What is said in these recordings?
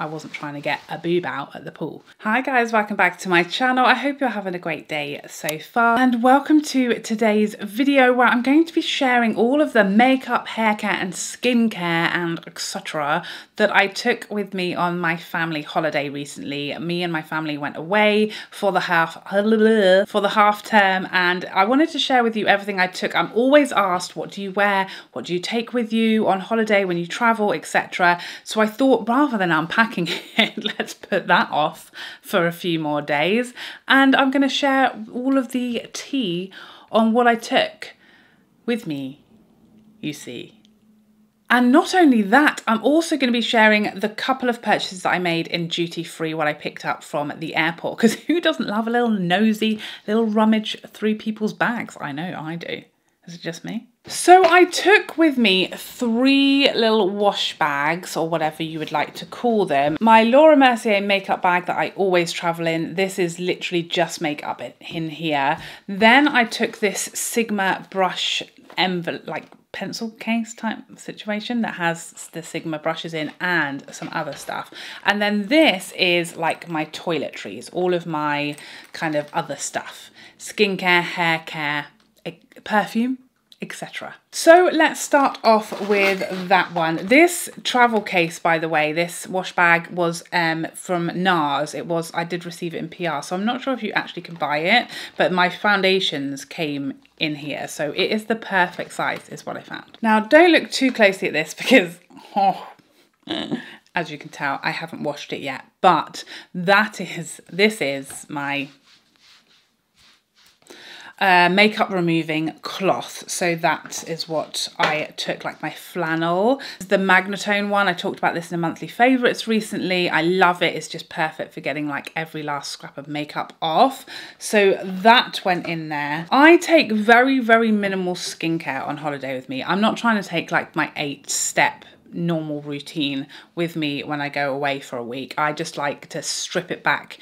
I wasn't trying to get a boob out at the pool. Hi guys, welcome back to my channel. I hope you're having a great day so far. And welcome to today's video where I'm going to be sharing all of the makeup, hair care and skincare and etc. that I took with me on my family holiday recently. Me and my family went away for the half for the half term and I wanted to share with you everything I took. I'm always asked what do you wear, what do you take with you on holiday when you travel, etc. So I thought rather than it, let's put that off for a few more days. And I'm going to share all of the tea on what I took with me, you see. And not only that, I'm also going to be sharing the couple of purchases that I made in duty free what I picked up from the airport. Because who doesn't love a little nosy, little rummage through people's bags? I know I do. Is it just me? So I took with me three little wash bags or whatever you would like to call them. My Laura Mercier makeup bag that I always travel in. This is literally just makeup in here. Then I took this Sigma brush envelope, like pencil case type situation that has the Sigma brushes in and some other stuff. And then this is like my toiletries, all of my kind of other stuff. Skincare, hair care, perfume, etc. So let's start off with that one. This travel case, by the way, this wash bag was um, from NARS. It was, I did receive it in PR, so I'm not sure if you actually can buy it, but my foundations came in here. So it is the perfect size is what I found. Now don't look too closely at this because, oh, as you can tell, I haven't washed it yet, but that is, this is my uh, makeup removing cloth. So that is what I took, like my flannel. The Magnitone one, I talked about this in a monthly favourites recently. I love it. It's just perfect for getting like every last scrap of makeup off. So that went in there. I take very, very minimal skincare on holiday with me. I'm not trying to take like my eight step normal routine with me when I go away for a week. I just like to strip it back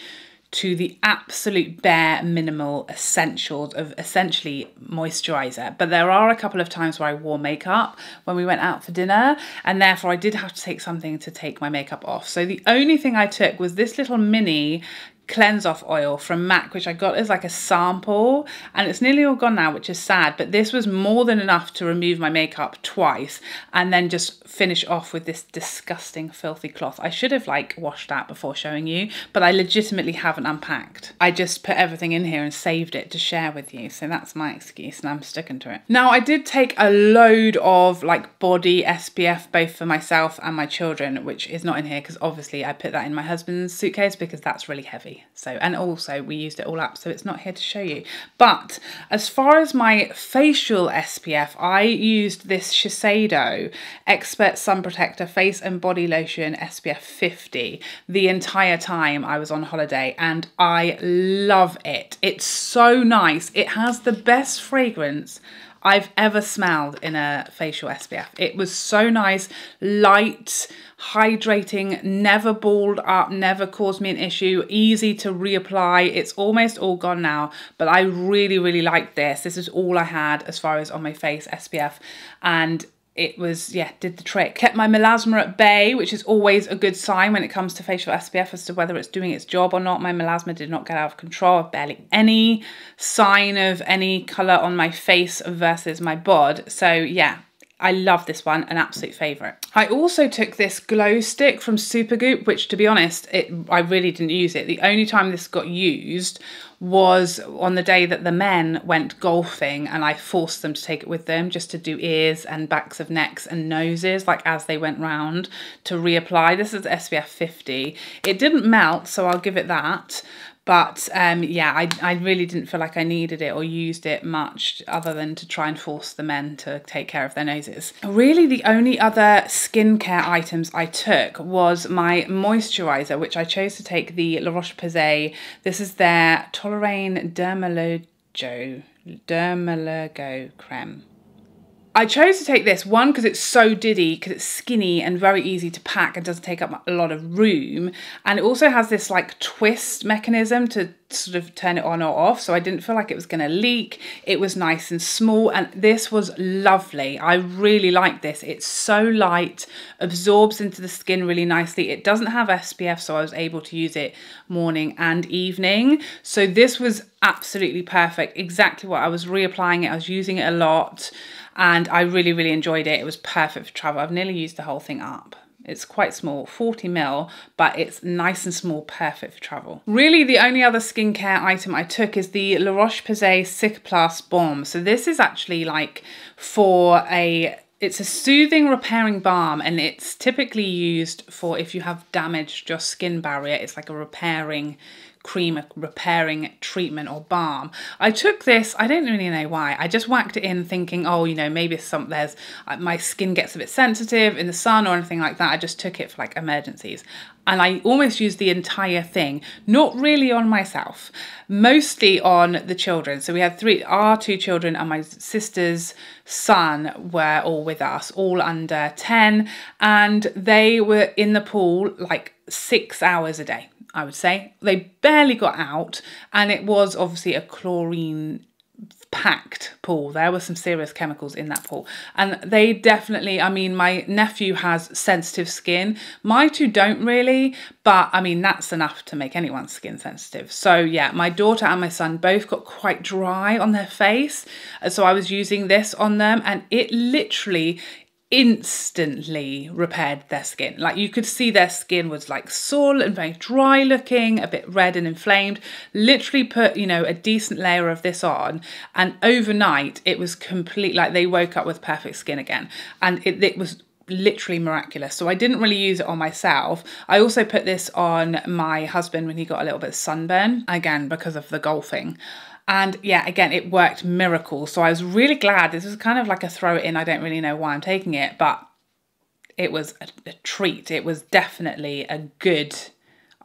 to the absolute bare minimal essentials of essentially moisturizer. But there are a couple of times where I wore makeup when we went out for dinner, and therefore I did have to take something to take my makeup off. So the only thing I took was this little mini cleanse off oil from MAC, which I got as like a sample, and it's nearly all gone now, which is sad, but this was more than enough to remove my makeup twice and then just finish off with this disgusting filthy cloth. I should have like washed that before showing you, but I legitimately haven't unpacked. I just put everything in here and saved it to share with you, so that's my excuse and I'm sticking to it. Now I did take a load of like body SPF both for myself and my children, which is not in here because obviously I put that in my husband's suitcase because that's really heavy. So, and also we used it all up, so it's not here to show you. But as far as my facial SPF, I used this Shiseido Expert Sun Protector Face and Body Lotion SPF 50 the entire time I was on holiday, and I love it. It's so nice. It has the best fragrance I've ever smelled in a facial SPF. It was so nice, light, hydrating, never balled up, never caused me an issue, easy to reapply. It's almost all gone now, but I really, really like this. This is all I had as far as on my face SPF and it was, yeah, did the trick. Kept my melasma at bay, which is always a good sign when it comes to facial SPF as to whether it's doing its job or not. My melasma did not get out of control. Barely any sign of any colour on my face versus my bod. So yeah, I love this one, an absolute favourite. I also took this glow stick from Supergoop, which to be honest, it I really didn't use it. The only time this got used was on the day that the men went golfing and I forced them to take it with them just to do ears and backs of necks and noses like as they went round to reapply. This is SPF 50. It didn't melt, so I'll give it that. But um, yeah, I, I really didn't feel like I needed it or used it much other than to try and force the men to take care of their noses. Really, the only other skincare items I took was my moisturizer, which I chose to take the La Roche-Posay. This is their Toleriane Dermallergo, Dermallergo Creme. I chose to take this one because it's so diddy, because it's skinny and very easy to pack and doesn't take up a lot of room. And it also has this like twist mechanism to sort of turn it on or off. So I didn't feel like it was going to leak. It was nice and small and this was lovely. I really like this. It's so light, absorbs into the skin really nicely. It doesn't have SPF, so I was able to use it morning and evening. So this was absolutely perfect. Exactly what I was reapplying it. I was using it a lot and I really, really enjoyed it. It was perfect for travel. I've nearly used the whole thing up. It's quite small, 40 mil, but it's nice and small, perfect for travel. Really, the only other skincare item I took is the La Roche-Posay Cicaplast Balm. So this is actually like for a it's a soothing repairing balm and it's typically used for if you have damaged your skin barrier. It's like a repairing cream repairing treatment or balm. I took this, I don't really know why, I just whacked it in thinking, oh, you know, maybe some, there's, uh, my skin gets a bit sensitive in the sun or anything like that. I just took it for like emergencies. And I almost used the entire thing, not really on myself, mostly on the children. So we had three, our two children and my sister's son were all with us, all under 10, and they were in the pool like six hours a day I would say. They barely got out, and it was obviously a chlorine packed pool. There were some serious chemicals in that pool. And they definitely, I mean, my nephew has sensitive skin. My two don't really, but I mean, that's enough to make anyone's skin sensitive. So yeah, my daughter and my son both got quite dry on their face. Uh, so I was using this on them and it literally instantly repaired their skin. Like you could see their skin was like sore and very dry looking, a bit red and inflamed. Literally put, you know, a decent layer of this on and overnight it was complete, like they woke up with perfect skin again. And it, it was literally miraculous. So I didn't really use it on myself. I also put this on my husband when he got a little bit sunburn, again, because of the golfing. And yeah, again, it worked miracles. So I was really glad. This was kind of like a throw it in. I don't really know why I'm taking it, but it was a, a treat. It was definitely a good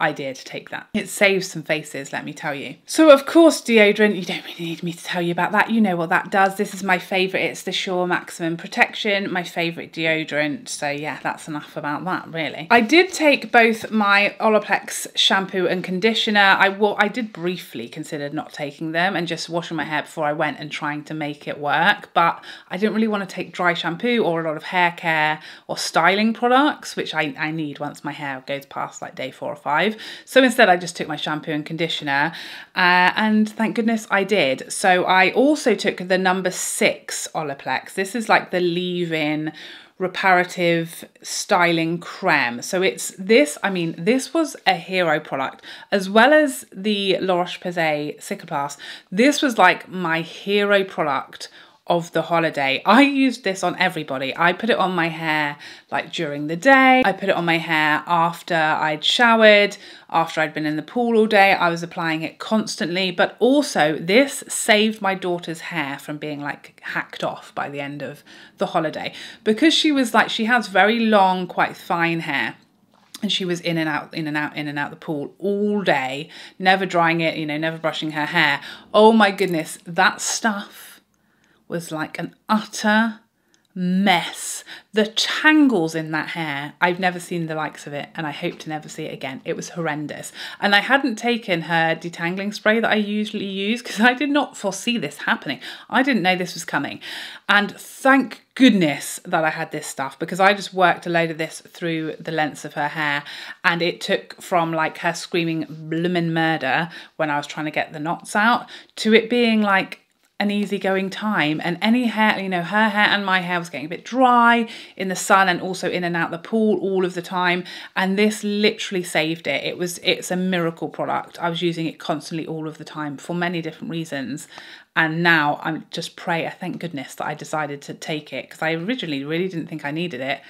idea to take that. It saves some faces, let me tell you. So of course deodorant, you don't really need me to tell you about that. You know what that does. This is my favourite. It's the Sure Maximum Protection, my favourite deodorant. So yeah, that's enough about that really. I did take both my Olaplex shampoo and conditioner. I, well, I did briefly consider not taking them and just washing my hair before I went and trying to make it work. But I didn't really want to take dry shampoo or a lot of hair care or styling products, which I, I need once my hair goes past like day four or five. So instead I just took my shampoo and conditioner uh, and thank goodness I did. So I also took the number six Olaplex. This is like the leave-in reparative styling creme. So it's this, I mean, this was a hero product as well as the La Roche-Posay. This was like my hero product of the holiday. I used this on everybody. I put it on my hair like during the day. I put it on my hair after I'd showered, after I'd been in the pool all day. I was applying it constantly, but also this saved my daughter's hair from being like hacked off by the end of the holiday because she was like, she has very long, quite fine hair and she was in and out in and out in and out the pool all day never drying it you know never brushing her hair oh my goodness that stuff was like an utter mess. The tangles in that hair, I've never seen the likes of it and I hope to never see it again. It was horrendous. And I hadn't taken her detangling spray that I usually use because I did not foresee this happening. I didn't know this was coming. And thank goodness that I had this stuff because I just worked a load of this through the lengths of her hair and it took from like her screaming bloomin' murder when I was trying to get the knots out to it being like an easygoing time. And any hair, you know, her hair and my hair was getting a bit dry in the sun and also in and out the pool all of the time. And this literally saved it. It was, it's a miracle product. I was using it constantly all of the time for many different reasons. And now I'm just pray, I thank goodness that I decided to take it because I originally really didn't think I needed it.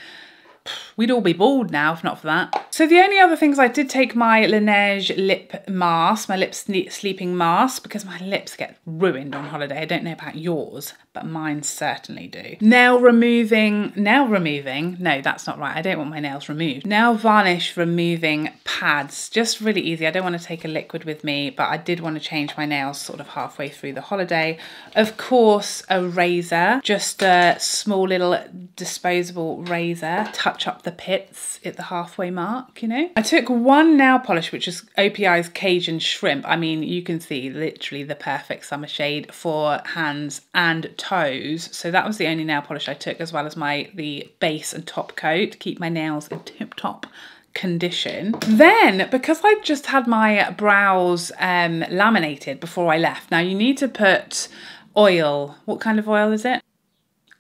We'd all be bald now if not for that. So the only other things I did take my Laneige lip mask, my lip sleeping mask, because my lips get ruined on holiday. I don't know about yours, but mine certainly do. Nail removing, nail removing, no, that's not right. I don't want my nails removed. Nail varnish removing pads, just really easy. I don't want to take a liquid with me, but I did want to change my nails sort of halfway through the holiday. Of course, a razor, just a small little disposable razor, touch up the pits at the halfway mark, you know. I took one nail polish, which is OPI's Cajun Shrimp. I mean, you can see literally the perfect summer shade for hands and toes. So that was the only nail polish I took as well as my the base and top coat keep my nails in tip top condition. Then, because I just had my brows um, laminated before I left, now you need to put oil. What kind of oil is it?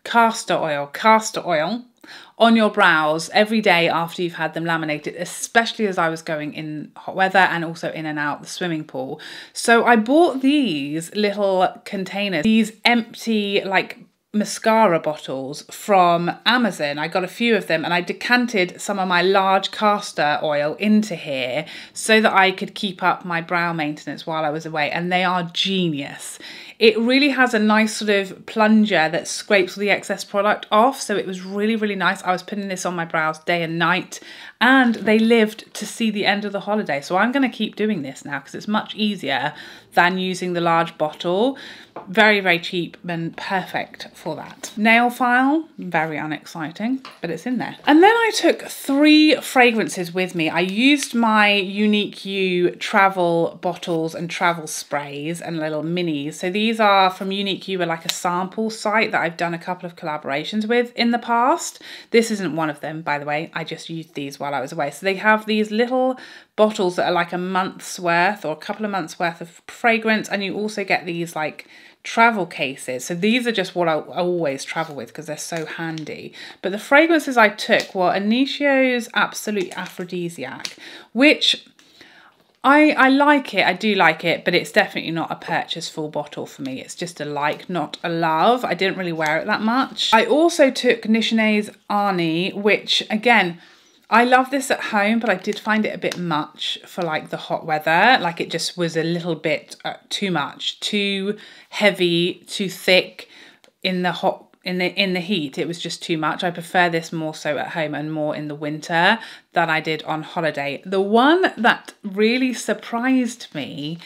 Castor oil. Castor oil on your brows every day after you've had them laminated, especially as I was going in hot weather and also in and out the swimming pool. So I bought these little containers, these empty like mascara bottles from Amazon. I got a few of them and I decanted some of my large castor oil into here so that I could keep up my brow maintenance while I was away and they are genius. It really has a nice sort of plunger that scrapes the excess product off. So it was really, really nice. I was putting this on my brows day and night and they lived to see the end of the holiday. So I'm going to keep doing this now because it's much easier than using the large bottle. Very, very cheap and perfect for that. Nail file, very unexciting, but it's in there. And then I took three fragrances with me. I used my Unique You travel bottles and travel sprays and little minis. So these are from Unique You, were like a sample site that I've done a couple of collaborations with in the past. This isn't one of them, by the way. I just used these while I was away. So they have these little bottles that are like a month's worth or a couple of months worth of fragrance and you also get these like travel cases. So these are just what I, always travel with because they're so handy. But the fragrances I took were Initio's Absolute Aphrodisiac, which I, I like it, I do like it, but it's definitely not a purchase full bottle for me. It's just a like, not a love. I didn't really wear it that much. I also took Nishane's Arni, which again, I love this at home, but I did find it a bit much for like the hot weather. Like it just was a little bit uh, too much, too heavy, too thick in the hot in the in the heat. It was just too much. I prefer this more so at home and more in the winter than I did on holiday. The one that really surprised me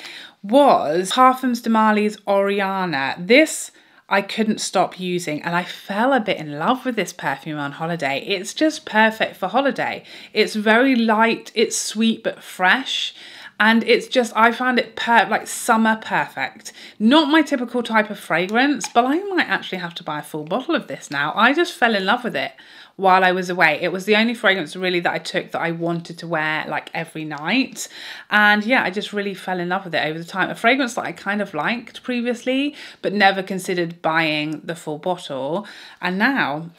was Parfums de Marly's Oriana. This I couldn't stop using and I fell a bit in love with this perfume on holiday. It's just perfect for holiday. It's very light, it's sweet but fresh and it's just I found it per like summer perfect. Not my typical type of fragrance, but I might actually have to buy a full bottle of this now. I just fell in love with it while I was away. It was the only fragrance really that I took that I wanted to wear like every night. And yeah, I just really fell in love with it over the time. A fragrance that I kind of liked previously, but never considered buying the full bottle. And now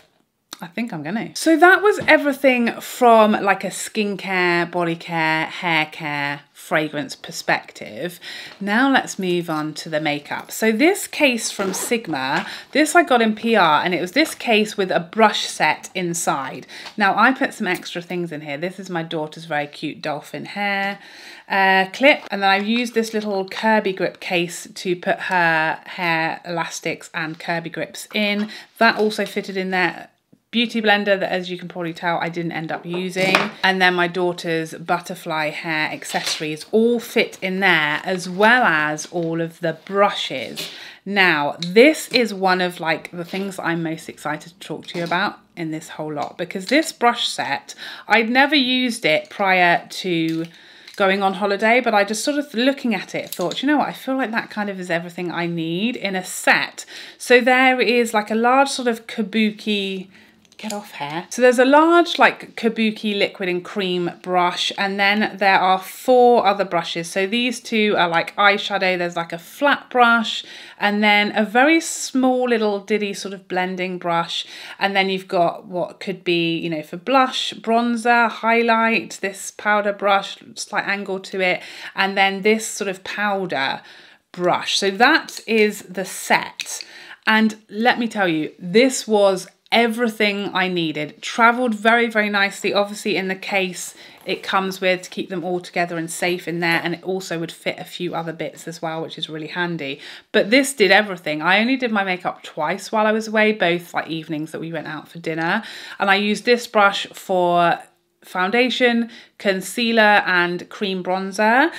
I think I'm gonna. So that was everything from like a skincare, body care, hair care, fragrance perspective. Now let's move on to the makeup. So this case from Sigma, this I got in PR and it was this case with a brush set inside. Now I put some extra things in here. This is my daughter's very cute dolphin hair uh, clip and then I've used this little Kirby grip case to put her hair elastics and Kirby grips in. That also fitted in there beauty blender that as you can probably tell I didn't end up using. And then my daughter's butterfly hair accessories all fit in there as well as all of the brushes. Now this is one of like the things I'm most excited to talk to you about in this whole lot because this brush set I'd never used it prior to going on holiday, but I just sort of looking at it thought, you know what, I feel like that kind of is everything I need in a set. So there is like a large sort of kabuki get off hair. So there's a large like kabuki liquid and cream brush and then there are four other brushes. So these two are like eyeshadow, there's like a flat brush and then a very small little diddy sort of blending brush and then you've got what could be, you know, for blush, bronzer, highlight, this powder brush, slight angle to it and then this sort of powder brush. So that is the set. And let me tell you, this was everything I needed. Traveled very, very nicely. Obviously, in the case it comes with to keep them all together and safe in there, and it also would fit a few other bits as well, which is really handy. But this did everything. I only did my makeup twice while I was away, both like evenings that we went out for dinner, and I used this brush for foundation, concealer, and cream bronzer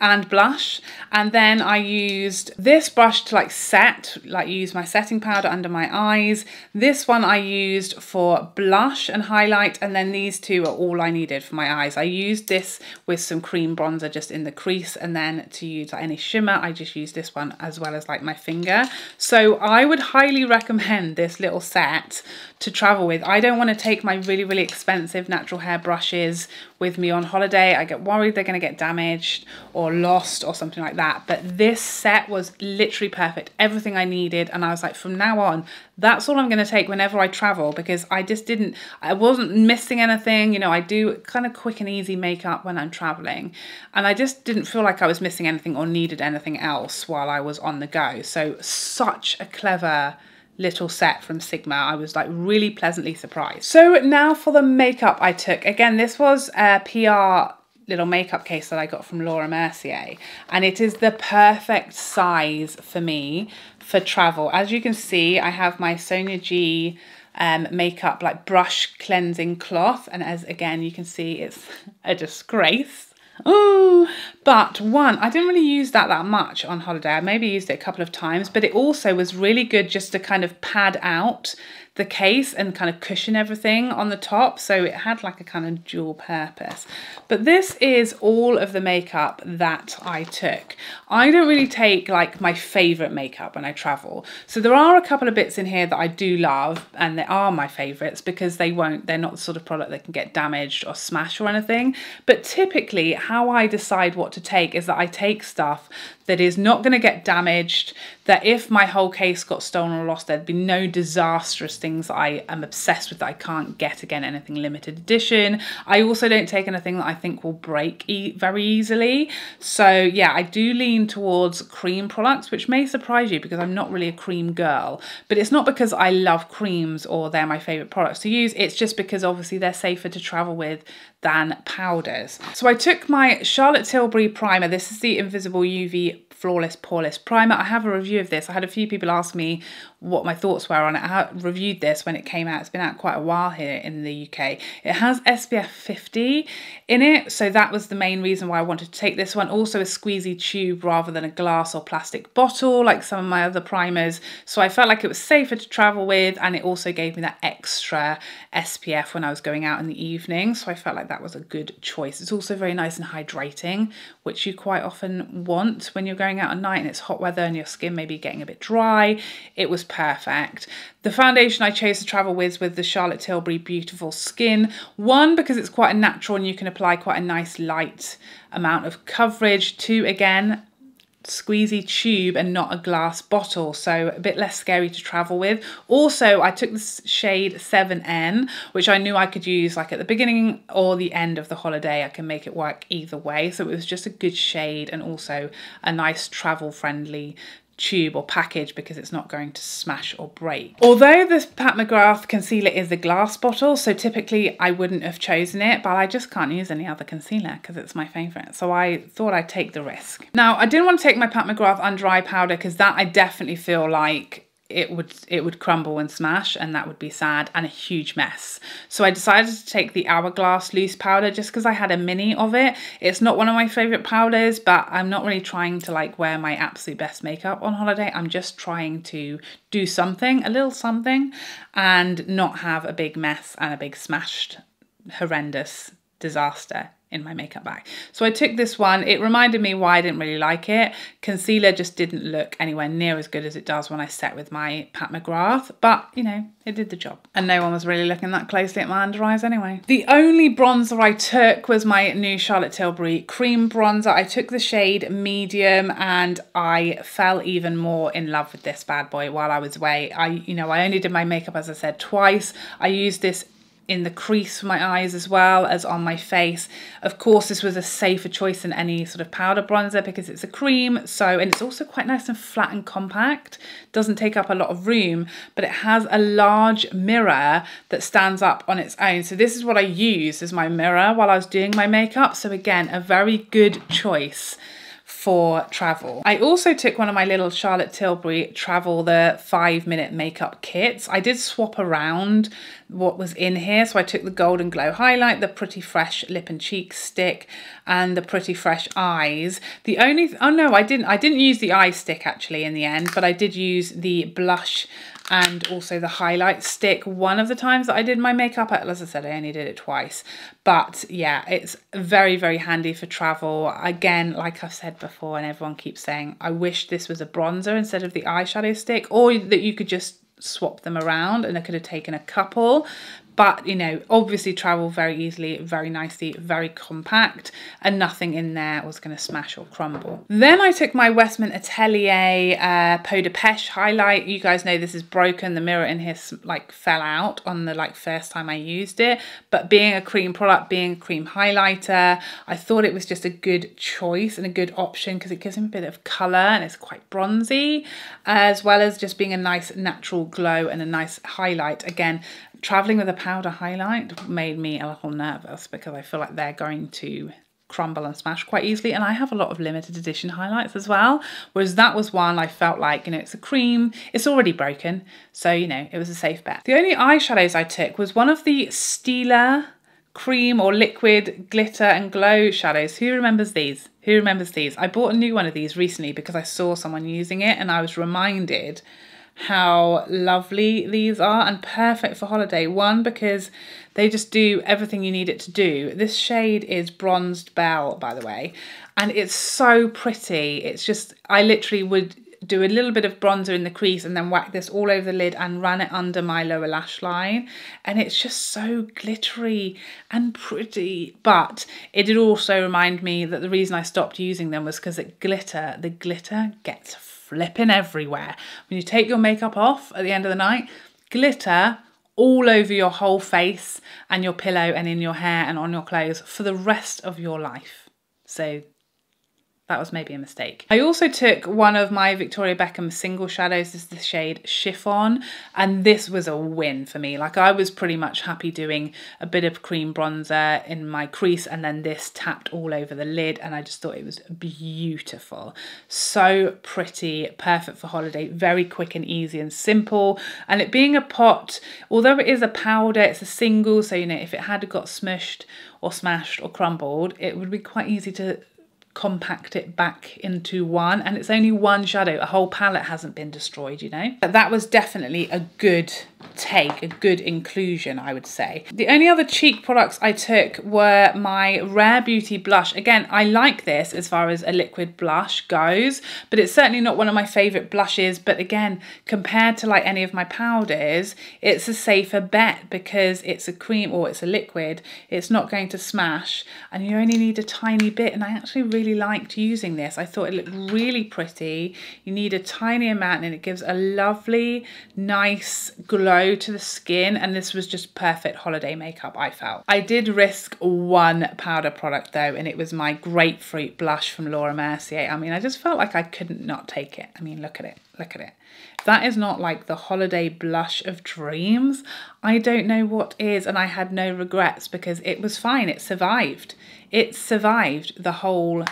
and blush. And then I used this brush to like set like use my setting powder under my eyes. This one I used for blush and highlight and then these two are all I needed for my eyes. I used this with some cream bronzer just in the crease and then to use like, any shimmer I just used this one as well as like my finger. So I would highly recommend this little set to travel with I don't want to take my really really expensive natural hair brushes with me on holiday I get worried they're going to get damaged or lost or something like that. But this set was literally perfect. Everything I needed. And I was like, from now on, that's all I'm going to take whenever I travel because I just didn't, I wasn't missing anything. You know, I do kind of quick and easy makeup when I'm traveling. And I just didn't feel like I was missing anything or needed anything else while I was on the go. So such a clever little set from Sigma. I was like really pleasantly surprised. So now for the makeup I took. Again, this was a PR little makeup case that I got from Laura Mercier and it is the perfect size for me for travel. As you can see, I have my Sonia G um, makeup like brush cleansing cloth and as again you can see it's a disgrace. Oh, but one, I didn't really use that that much on holiday. I maybe used it a couple of times, but it also was really good just to kind of pad out the case and kind of cushion everything on the top. So it had like a kind of dual purpose. But this is all of the makeup that I took. I don't really take like my favorite makeup when I travel. So there are a couple of bits in here that I do love and they are my favorites because they won't, they're not the sort of product that can get damaged or smashed or anything. But typically how I decide what to take is that I take stuff that is not going to get damaged, that if my whole case got stolen or lost, there'd be no disastrous things that I am obsessed with that I can't get again, anything limited edition. I also don't take anything that I think will break e very easily. So yeah, I do lean towards cream products, which may surprise you because I'm not really a cream girl, but it's not because I love creams or they're my favorite products to use. It's just because obviously they're safer to travel with than powders. So I took my Charlotte Tilbury primer. This is the Invisible UV Flawless Poreless Primer. I have a review of this. I had a few people ask me what my thoughts were on it. I reviewed this when it came out. It's been out quite a while here in the UK. It has SPF 50 in it, so that was the main reason why I wanted to take this one. Also a squeezy tube rather than a glass or plastic bottle like some of my other primers. So I felt like it was safer to travel with and it also gave me that extra SPF when I was going out in the evening. So I felt like that was a good choice. It's also very nice and hydrating, which you quite often want when you're going out at night and it's hot weather and your skin may be getting a bit dry. It was perfect. The foundation I chose to travel with with the Charlotte Tilbury Beautiful Skin. One, because it's quite a natural and you can apply quite a nice light amount of coverage. Two, again, squeezy tube and not a glass bottle so a bit less scary to travel with. Also I took the shade 7n which I knew I could use like at the beginning or the end of the holiday. I can make it work either way. So it was just a good shade and also a nice travel friendly tube or package because it's not going to smash or break. Although this Pat McGrath concealer is a glass bottle, so typically I wouldn't have chosen it, but I just can't use any other concealer because it's my favourite. So I thought I'd take the risk. Now, I didn't want to take my Pat McGrath under eye powder because that I definitely feel like it would it would crumble and smash and that would be sad and a huge mess. So I decided to take the Hourglass loose powder just because I had a mini of it. It's not one of my favourite powders but I'm not really trying to like wear my absolute best makeup on holiday. I'm just trying to do something, a little something and not have a big mess and a big smashed horrendous disaster in my makeup bag. So I took this one. It reminded me why I didn't really like it. Concealer just didn't look anywhere near as good as it does when I set with my Pat McGrath, but you know, it did the job. And no one was really looking that closely at my under eyes anyway. The only bronzer I took was my new Charlotte Tilbury cream bronzer. I took the shade medium and I fell even more in love with this bad boy while I was away. I, you know, I only did my makeup, as I said, twice. I used this in the crease for my eyes as well as on my face. Of course, this was a safer choice than any sort of powder bronzer because it's a cream. So, and it's also quite nice and flat and compact. Doesn't take up a lot of room, but it has a large mirror that stands up on its own. So this is what I used as my mirror while I was doing my makeup. So again, a very good choice for travel. I also took one of my little Charlotte Tilbury travel, the five minute makeup kits. I did swap around what was in here. So I took the Golden Glow highlight, the Pretty Fresh lip and cheek stick, and the Pretty Fresh eyes. The only, oh no, I didn't, I didn't use the eye stick actually in the end, but I did use the blush and also the highlight stick one of the times that I did my makeup. As I said, I only did it twice. But yeah, it's very, very handy for travel. Again, like I've said before, and everyone keeps saying, I wish this was a bronzer instead of the eyeshadow stick, or that you could just swap them around and I could have taken a couple but you know obviously travel very easily very nicely very compact and nothing in there was going to smash or crumble. Then I took my Westman Atelier uh, Peau de Pêche highlight. You guys know this is broken. The mirror in here like fell out on the like first time I used it. But being a cream product being a cream highlighter I thought it was just a good choice and a good option because it gives him a bit of colour and it's quite bronzy as well as just being a nice natural glow and a nice highlight. Again traveling with a powder highlight made me a little nervous because I feel like they're going to crumble and smash quite easily and I have a lot of limited edition highlights as well whereas that was one I felt like you know it's a cream it's already broken so you know it was a safe bet. The only eyeshadows I took was one of the Stila cream or liquid glitter and glow shadows. Who remembers these? Who remembers these? I bought a new one of these recently because I saw someone using it and I was reminded how lovely these are and perfect for holiday. One, because they just do everything you need it to do. This shade is Bronzed Belle, by the way, and it's so pretty. It's just, I literally would do a little bit of bronzer in the crease and then whack this all over the lid and run it under my lower lash line and it's just so glittery and pretty but it did also remind me that the reason I stopped using them was because it glitter the glitter gets flipping everywhere. When you take your makeup off at the end of the night, glitter all over your whole face and your pillow and in your hair and on your clothes for the rest of your life. So that was maybe a mistake. I also took one of my Victoria Beckham single shadows, this is the shade Chiffon, and this was a win for me. Like I was pretty much happy doing a bit of cream bronzer in my crease and then this tapped all over the lid and I just thought it was beautiful. So pretty, perfect for holiday, very quick and easy and simple. And it being a pot, although it is a powder, it's a single, so you know, if it had got smushed or smashed or crumbled, it would be quite easy to compact it back into one and it's only one shadow a whole palette hasn't been destroyed you know but that was definitely a good take, a good inclusion, I would say. The only other cheek products I took were my Rare Beauty blush. Again, I like this as far as a liquid blush goes, but it's certainly not one of my favourite blushes. But again, compared to like any of my powders, it's a safer bet because it's a cream or it's a liquid. It's not going to smash and you only need a tiny bit. And I actually really liked using this. I thought it looked really pretty. You need a tiny amount and it gives a lovely, nice glow to the skin and this was just perfect holiday makeup I felt. I did risk one powder product though and it was my grapefruit blush from Laura Mercier. I mean I just felt like I couldn't not take it. I mean look at it, look at it. That is not like the holiday blush of dreams, I don't know what is and I had no regrets because it was fine, it survived. It survived the whole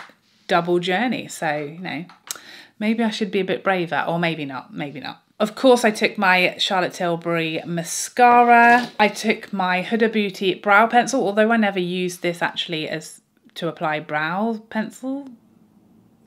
double journey so you know maybe I should be a bit braver or maybe not, maybe not. Of course, I took my Charlotte Tilbury mascara. I took my Huda Beauty brow pencil, although I never used this actually as to apply brow pencil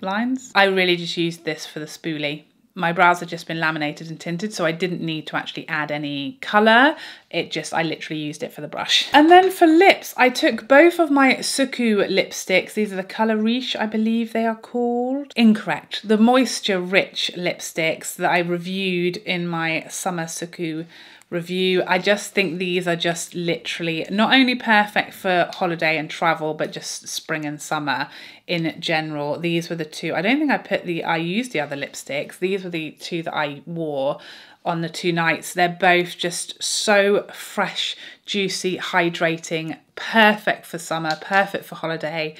lines. I really just used this for the spoolie my brows had just been laminated and tinted so I didn't need to actually add any colour. It just, I literally used it for the brush. And then for lips, I took both of my Suqqu lipsticks. These are the Colour Riche, I believe they are called. Incorrect. The Moisture Rich lipsticks that I reviewed in my Summer Suqqu review. I just think these are just literally not only perfect for holiday and travel, but just spring and summer in general. These were the two. I don't think I put the, I used the other lipsticks. These were the two that I wore on the two nights. They're both just so fresh, juicy, hydrating, perfect for summer, perfect for holiday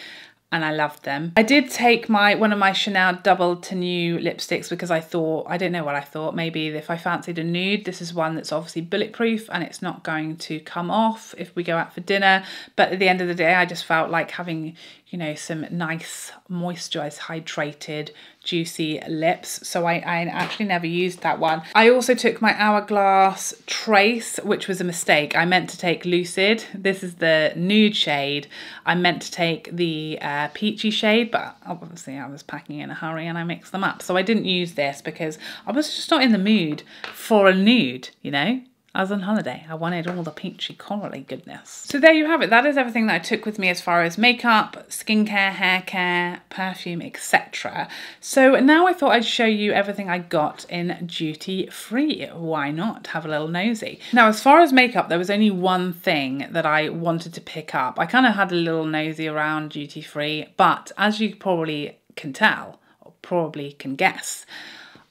and I loved them. I did take my one of my Chanel Double to Tenue lipsticks because I thought, I don't know what I thought, maybe if I fancied a nude, this is one that's obviously bulletproof and it's not going to come off if we go out for dinner. But at the end of the day, I just felt like having, you know, some nice moisturized, hydrated, juicy lips. So I, I actually never used that one. I also took my Hourglass Trace, which was a mistake. I meant to take Lucid. This is the nude shade. I meant to take the uh, peachy shade, but obviously I was packing in a hurry and I mixed them up. So I didn't use this because I was just not in the mood for a nude, you know? I was on holiday. I wanted all the peachy corally goodness. So there you have it. That is everything that I took with me as far as makeup, skincare, hair care, perfume, etc. So now I thought I'd show you everything I got in duty free. Why not? Have a little nosy. Now, as far as makeup, there was only one thing that I wanted to pick up. I kind of had a little nosy around duty free, but as you probably can tell, or probably can guess,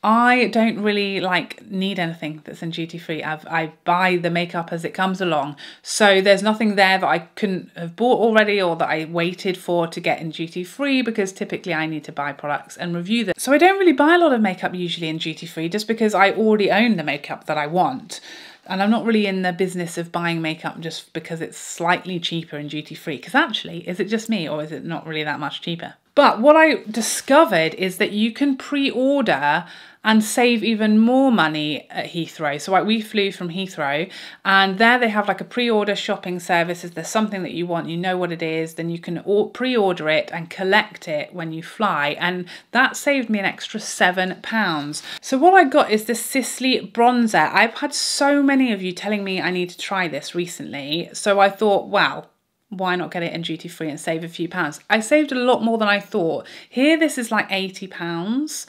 I don't really like need anything that's in duty free. i I buy the makeup as it comes along. So there's nothing there that I couldn't have bought already or that I waited for to get in duty free because typically I need to buy products and review them. So I don't really buy a lot of makeup usually in duty free just because I already own the makeup that I want. And I'm not really in the business of buying makeup just because it's slightly cheaper in duty free. Because actually, is it just me or is it not really that much cheaper? But what I discovered is that you can pre order and save even more money at Heathrow. So like we flew from Heathrow and there they have like a pre-order shopping service. If there's something that you want, you know what it is, then you can pre-order it and collect it when you fly. And that saved me an extra seven pounds. So what I got is the Sisley bronzer. I've had so many of you telling me I need to try this recently. So I thought, well, why not get it in duty free and save a few pounds? I saved a lot more than I thought. Here, this is like 80 pounds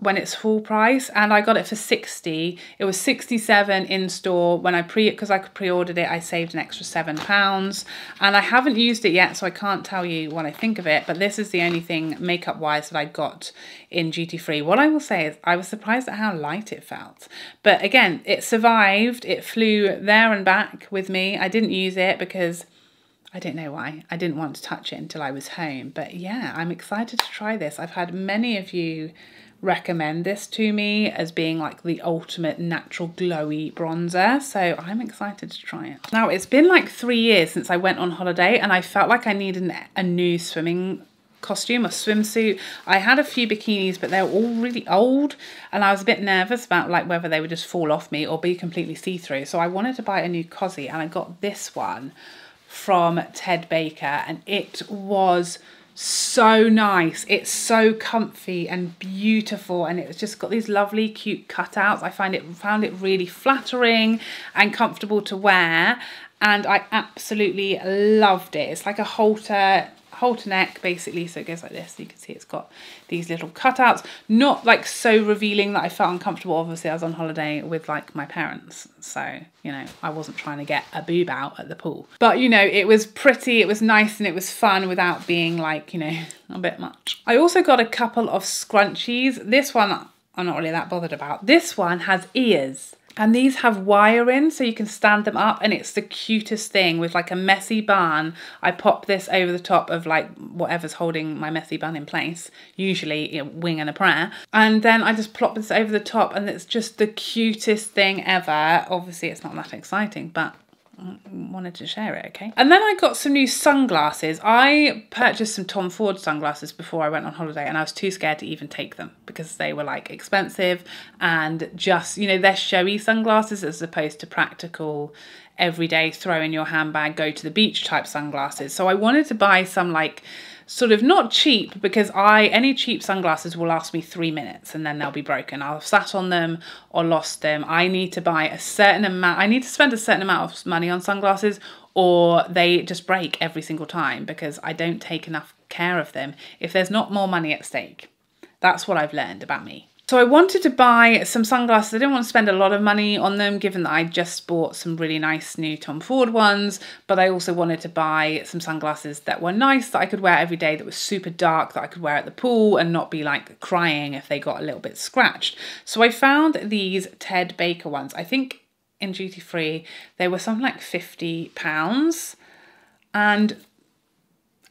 when it's full price and I got it for 60 it was 67 in store. When I pre because I pre-ordered it I saved an extra seven pounds. And I haven't used it yet so I can't tell you what I think of it but this is the only thing makeup wise that I got in duty free. What I will say is I was surprised at how light it felt. But again it survived. It flew there and back with me. I didn't use it because I don't know why. I didn't want to touch it until I was home. But yeah, I'm excited to try this. I've had many of you recommend this to me as being like the ultimate natural glowy bronzer so I'm excited to try it. Now it's been like three years since I went on holiday and I felt like I needed a new swimming costume or swimsuit. I had a few bikinis but they were all really old and I was a bit nervous about like whether they would just fall off me or be completely see-through so I wanted to buy a new cozy and I got this one from Ted Baker and it was so nice. It's so comfy and beautiful and it's just got these lovely cute cutouts. I find it found it really flattering and comfortable to wear and I absolutely loved it. It's like a halter halter neck basically. So it goes like this. You can see it's got these little cutouts. Not like so revealing that I felt uncomfortable. Obviously I was on holiday with like my parents. So you know I wasn't trying to get a boob out at the pool. But you know it was pretty. It was nice and it was fun without being like you know a bit much. I also got a couple of scrunchies. This one I'm not really that bothered about. This one has ears and these have wire in so you can stand them up and it's the cutest thing with like a messy bun. I pop this over the top of like whatever's holding my messy bun in place, usually a wing and a prayer. And then I just plop this over the top and it's just the cutest thing ever. Obviously it's not that exciting, but wanted to share it, okay? And then I got some new sunglasses. I purchased some Tom Ford sunglasses before I went on holiday and I was too scared to even take them because they were like expensive and just, you know, they're showy sunglasses as opposed to practical everyday throw in your handbag, go to the beach type sunglasses. So I wanted to buy some like sort of not cheap because I any cheap sunglasses will last me three minutes and then they'll be broken. I'll have sat on them or lost them. I need to buy a certain amount. I need to spend a certain amount of money on sunglasses or they just break every single time because I don't take enough care of them if there's not more money at stake. That's what I've learned about me. So I wanted to buy some sunglasses. I didn't want to spend a lot of money on them given that I just bought some really nice new Tom Ford ones, but I also wanted to buy some sunglasses that were nice that I could wear every day that was super dark that I could wear at the pool and not be like crying if they got a little bit scratched. So I found these Ted Baker ones. I think in duty free they were something like 50 pounds and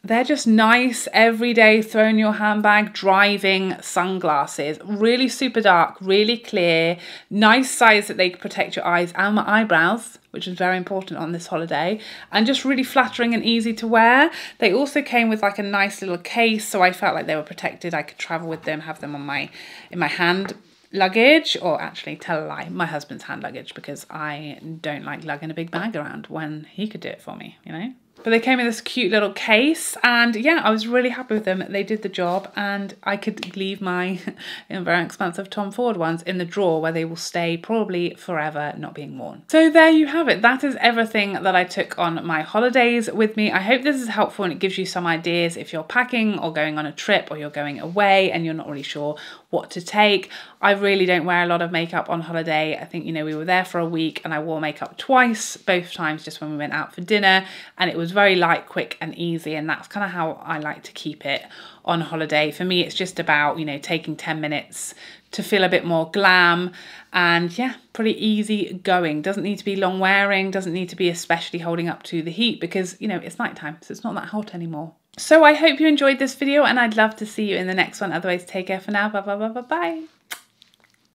they're just nice, everyday, throw in your handbag, driving sunglasses. Really super dark, really clear, nice size that they protect your eyes and my eyebrows, which is very important on this holiday, and just really flattering and easy to wear. They also came with like a nice little case, so I felt like they were protected. I could travel with them, have them on my in my hand luggage or actually tell a lie my husband's hand luggage because i don't like lugging a big bag around when he could do it for me you know but they came in this cute little case and yeah, I was really happy with them. They did the job and I could leave my very expensive Tom Ford ones in the drawer where they will stay probably forever not being worn. So there you have it. That is everything that I took on my holidays with me. I hope this is helpful and it gives you some ideas if you're packing or going on a trip or you're going away and you're not really sure what to take. I really don't wear a lot of makeup on holiday. I think, you know, we were there for a week and I wore makeup twice, both times just when we went out for dinner and it was very light, quick and easy and that's kind of how I like to keep it on holiday. For me, it's just about, you know, taking 10 minutes to feel a bit more glam and yeah, pretty easy going. Doesn't need to be long wearing, doesn't need to be especially holding up to the heat because, you know, it's nighttime, so it's not that hot anymore. So I hope you enjoyed this video and I'd love to see you in the next one. Otherwise, take care for now. Bye bye bye bye bye.